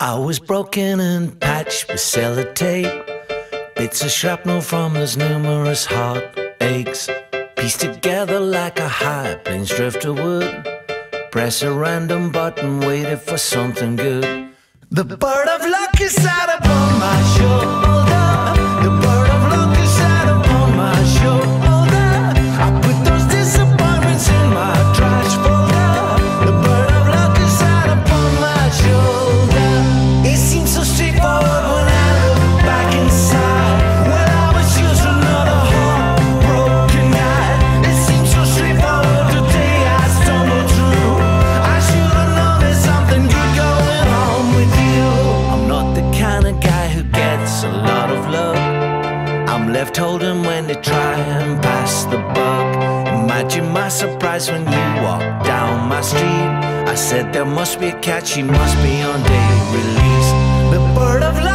I was broken and patched with sellotape. Bits of shrapnel from those numerous heartaches. Pieced together like a high plains drifter would. Press a random button, waited for something good. The bird of luck is sat upon my shoulder. Holding try and pass the buck. Imagine my surprise when you walked down my street. I said there must be a catch, she must be on day release. The bird of